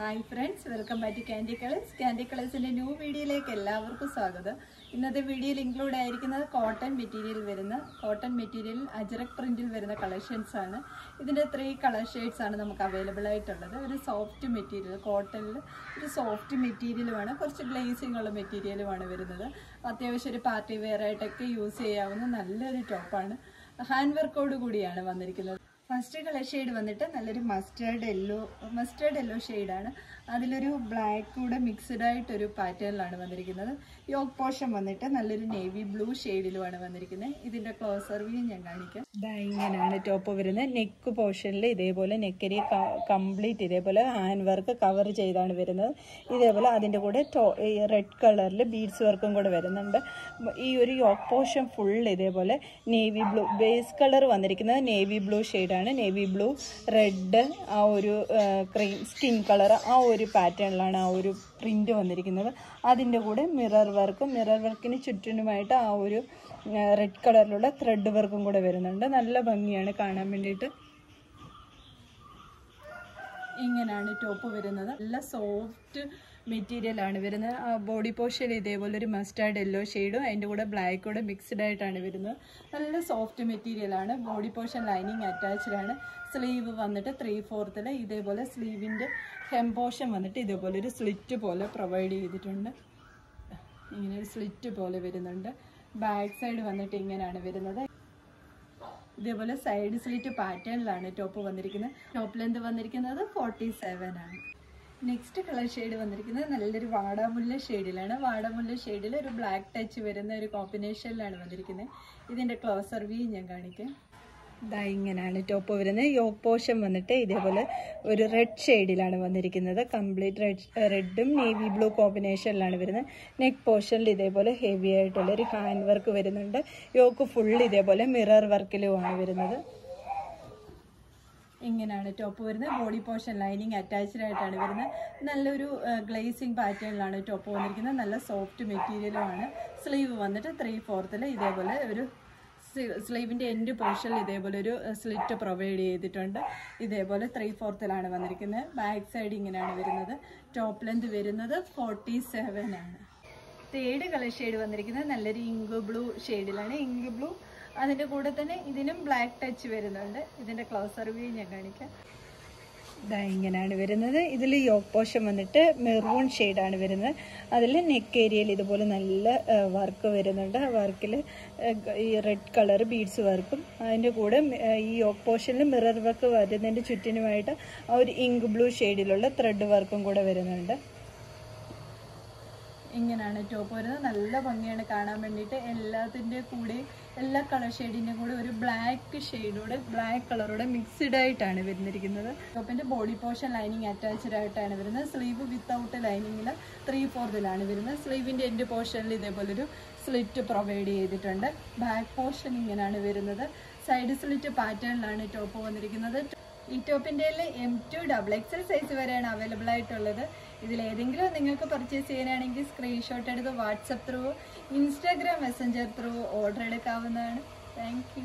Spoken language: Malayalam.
Hi friends welcome back to candy colours candy കളേഴ്സിന്റെ new വീഡിയോയിലേക്ക് എല്ലാവർക്കും സ്വാഗതം. ഇന്നത്തെ വീഡിയോയിൽ ഇൻക്ലൂഡ് ആയിരിക്കുന്നത് കോട്ടൺ മെറ്റീരിയൽ വരുന്ന കോട്ടൺ മെറ്റീരിയൽ അജറക് പ്രിന്റിൽ വരുന്ന കളക്ഷൻസ് ആണ്. ഇതിന്റെ ത്രീ കളർ ഷെയ്ഡ്സ് ആണ് നമുക്ക് അവൈലബിൾ ആയിട്ടുള്ളത്. ഒരു സോഫ്റ്റ് മെറ്റീരിയൽ കോട്ടണിൽ ഒരു സോഫ്റ്റ് മെറ്റീരിയലുമാണ് കുറച്ച് ഗ്ലേസിംഗ് ഉള്ള മെറ്റീരിയലുമാണ് വരുന്നത്. അത്യാവശ്യം ഒരു പാർട്ടി വെയർ ആയിട്ടൊക്കെ യൂസ് ചെയ്യാവുന്ന നല്ലൊരു ടോപ്പാണ് ഹാൻഡ് വർക്കോട് കൂടിയാണ് വന്നിരിക്കുന്നത്. ഫസ്റ്റ് കളർ ഷെയ്ഡ് വന്നിട്ട് നല്ലൊരു മസ്റ്റേർഡ് യെല്ലോ മസ്റ്റേർഡ് യെല്ലോ ഷെയ്ഡാണ്. അതിലൊരു ബ്ലാക്ക് കൂടെ മിക്സ്ഡ് ആയിട്ടൊരു പാറ്റേണിലാണ് വന്നിരിക്കുന്നത്. യോഗ് പോർഷൻ വന്നിട്ട് നല്ലൊരു നേവി ബ്ലൂ ഷെയ്ഡിലുമാണ് വന്നിരിക്കുന്നത്. ഇതിന്റെ ക്ലോസർ വ്യൂ ഞാൻ കാണിക്കാം. ഇതാ ഇങ്ങനെയാണ് ടോപ്പ് വരുന്നത്. നെക്ക് പോർഷനിൽ ഇതേപോലെ നെക്കരി കംപ്ലീറ്റ് ഇതേപോലെ ഹാൻഡ് വർക്ക് കവർ ചെയ്താണ് വരുന്നത്. ഇതേപോലെ അതിന്റെ കൂടെ റെഡ് കളറിൽ ബീഡ്സ് വർക്കും കൂടെ വരുന്നുണ്ട്. ഈ ഒരു യോഗ് പോർഷൻ ഫുൾ ഇതേപോലെ നേവി ബ്ലൂ ബേസ് കളർ വന്നിരിക്കുന്നത് നേവി ബ്ലൂ ഷെയ്ഡാണ്. നേവി ബ്ലൂ റെഡ് ആ ഒരു ക്രീം സ്കിൻ കളർ ആ ഒരു പാറ്റേണിലാണ് ആ ഒരു പ്രിന്റ് വന്നിരിക്കുന്നത്. അതിന്റെ കൂടെ മിറർ വർക്ക് മിറർ വർക്കിന് ചുറ്റിനുമായിട്ട് ആ ഒരു റെഡ് കളറിലുള്ള ത്രെഡ് വർക്കും കൂടെ വരുന്നുണ്ട്. നല്ല ഭംഗിയാണ് കാണാൻ വേണ്ടിയിട്ട്. ഇങ്ങനെയാണ് ടോപ്പ് വരുന്നത്. നല്ല സോഫ്റ്റ് മെറ്റീരിയൽ ആണ് വരുന്നത്. ബോഡി പോർഷൻ ഇതേപോലെ ഒരു മസ്റ്റാർഡ് യെല്ലോ ഷെയ്ഡും അതിന്റെ കൂടെ ബ്ലാക്ക് കൂടെ മിക്സ്ഡ് ആയിട്ടാണ് വരുന്നത്. നല്ല സോഫ്റ്റ് മെറ്റീരിയൽ ആണ്. ബോഡി പോർഷൻ ലൈനിങ് അറ്റാച്ച്ഡ് ആണ്. സ്ലീവ് വന്നിട്ട് ത്രീ ഫോർത്തിൽ ഇതേപോലെ സ്ലീവിന്റെ ഹെം പോർഷൻ വന്നിട്ട് ഇതേപോലെ ഒരു സ്ലിറ്റ് പോലെ പ്രൊവൈഡ് ചെയ്തിട്ടുണ്ട്. ഇങ്ങനെ ഒരു സ്ലിറ്റ് പോലെ വരുന്നുണ്ട്. ബാക്ക് സൈഡ് വന്നിട്ട് ഇങ്ങനെയാണ് വരുന്നത്. ഇതേപോലെ സൈഡ് സ്ലിറ്റ് പാറ്റേണിലാണ് ടോപ്പ് വന്നിരിക്കുന്നത്. ടോപ്പ് ലെന്ത് വന്നിരിക്കുന്നത് ഫോർട്ടി സെവൻ ആണ്. നെക്സ്റ്റ് കളർ ഷെയ്ഡ് വന്നിരിക്കുന്നത് നല്ലൊരു വാടാമുല്ല ഷെയ്ഡിലാണ് വാടാമുല്ല ഷെയ്ഡിൽ ഒരു ബ്ലാക്ക് ടച്ച് വരുന്ന ഒരു കോമ്പിനേഷനിലാണ് വന്നിരിക്കുന്നത്. ഇതിന്റെ ക്ലോസർ വ്യൂ ഞാൻ കാണിക്കാം. ഇതാ ഇങ്ങനെയാണ് ടോപ്പ് വരുന്നത്. യോക്ക് പോർഷൻ വന്നിട്ട് ഇതേപോലെ ഒരു റെഡ് ഷെയ്ഡിലാണ് വന്നിരിക്കുന്നത്. കംപ്ലീറ്റ് റെഡ് റെഡും നേവി ബ്ലൂ കോമ്പിനേഷനിലാണ് വരുന്നത്. നെക്ക് പോർഷനിൽ ഇതേപോലെ ഹെവി ആയിട്ടുള്ള ഒരു ഹാൻഡ് വർക്ക് വരുന്നുണ്ട്. യോക്ക് ഫുൾ ഇതേപോലെ മിറർ വർക്കിലുമാണ് വരുന്നത്. ഇങ്ങനെയാണ് ടോപ്പ് വരുന്നത്. ബോഡി പോർഷൻ ലൈനിങ് അറ്റാച്ച്ഡ് ആയിട്ടാണ് വരുന്നത്. നല്ലൊരു ഗ്ലേസിങ് പാറ്റേണിലാണ് ടോപ്പ് വന്നിരിക്കുന്നത്. നല്ല സോഫ്റ്റ് മെറ്റീരിയലുമാണ് സ്ലീവ് വന്നിട്ട് ത്രീ ഫോർത്തിൽ ഇതേപോലെ ഒരു സ്ലീവിന്റെ എൻഡ് പോർഷനിൽ ഇതേപോലെ ഒരു സ്ലിറ്റ് പ്രൊവൈഡ് ചെയ്തിട്ടുണ്ട്. ഇതേപോലെ ത്രീ ഫോർത്തിലാണ് വന്നിരിക്കുന്നത്. ബാക്ക് സൈഡ് ഇങ്ങനെയാണ് വരുന്നത്. ടോപ്പ് ലെന്ത് വരുന്നത് ഫോർട്ടി സെവൻ ആണ്. തേർഡ് കളർ ഷെയ്ഡ് വന്നിരിക്കുന്നത് നല്ലൊരു ഇങ്ക് ബ്ലൂ ഷെയ്ഡിലാണ് ഇങ്ക് ബ്ലൂ അതിന്റെ കൂടെ തന്നെ ഇതിനും ബ്ലാക്ക് ടച്ച് വരുന്നുണ്ട്. ഇതിന്റെ ക്ലോസർ വ്യൂ ഞാൻ കാണിക്കാം. ഇതാ ഇങ്ങനെയാണ് വരുന്നത്. ഇതിൽ യോഗ് പോഷൻ വന്നിട്ട് മെറൂൺ ഷെയ്ഡാണ് വരുന്നത്. അതിൽ നെക്ക് ഏരിയയിൽ ഇതുപോലെ നല്ല വർക്ക് വരുന്നുണ്ട്. വർക്കിൽ ഈ റെഡ് കളർ ബീഡ്സ് വർക്കും അതിന്റെ കൂടെ ഈ യോഗ് പോഷനിൽ മിറർ വർക്ക് വരുന്നതിന്റെ ചുറ്റിനുമായിട്ട് ആ ഒരു ഇങ്ക് ബ്ലൂ ഷെയ്ഡിലുള്ള ത്രെഡ് വർക്കും കൂടെ വരുന്നുണ്ട്. ഇങ്ങനെയാണ് ടോപ്പ് വരുന്നത്. നല്ല ഭംഗിയാണ് കാണാൻ വേണ്ടിയിട്ട്. എല്ലാത്തിന്റെ കൂടെ എല്ലാ കളർ ഷെയ്ഡിന്റെ കൂടെ ഒരു ബ്ലാക്ക് ഷെയ്ഡോടെ ബ്ലാക്ക് കളറോടെ മിക്സ്ഡ് ആയിട്ടാണ് വരുന്നിരിക്കുന്നത്. ടോപ്പിന്റെ ബോഡി പോർഷൻ ലൈനിങ് അറ്റാച്ച്ഡ് ആയിട്ടാണ് വരുന്നത്. സ്ലീവ് വിത്തൗട്ട് ലൈനിങ്ങിൽ ത്രീ ഫോർത്തിലാണ് വരുന്നത്. സ്ലീവിന്റെ എന്റെ പോർഷനിൽ ഇതേപോലൊരു സ്ലിറ്റ് പ്രൊവൈഡ് ചെയ്തിട്ടുണ്ട്. ബാക്ക് പോർഷൻ ഇങ്ങനെയാണ് വരുന്നത്. സൈഡ് സ്ലിറ്റ് പാറ്റേണിലാണ് ടോപ്പ് വന്നിരിക്കുന്നത്. ഈ ടോപ്പിന്റെ M to double XL size വരെയാണ് അവൈലബിൾ ആയിട്ടുള്ളത്. ഇതിൽ ഏതെങ്കിലും നിങ്ങൾക്ക് പർച്ചേസ് ചെയ്യാനാണെങ്കിൽ സ്ക്രീൻഷോട്ട് എടുത്ത് WhatsApp through Instagram messenger through order എടുക്കാവുന്നതാണ്. താങ്ക്